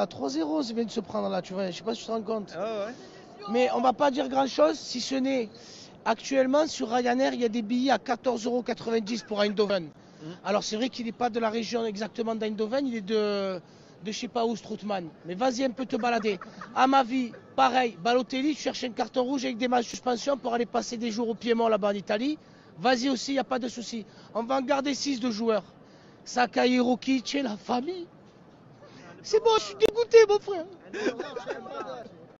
À 3-0, ça vient de se prendre là, tu vois. Je sais pas si tu te rends compte. Ah ouais. Mais on va pas dire grand chose si ce n'est actuellement sur Ryanair, il y a des billets à 14,90€ pour Eindhoven. Alors c'est vrai qu'il n'est pas de la région exactement d'Eindhoven, il est de, de je sais pas où, Strootman. Mais vas-y un peu te balader. À ma vie, pareil, Balotelli, tu cherches un carton rouge avec des matchs de suspension pour aller passer des jours au Piémont là-bas en Italie. Vas-y aussi, il n'y a pas de souci. On va en garder 6 de joueurs. Sakai Hiroki, et la famille. C'est bon, je suis dégoûté mon frère.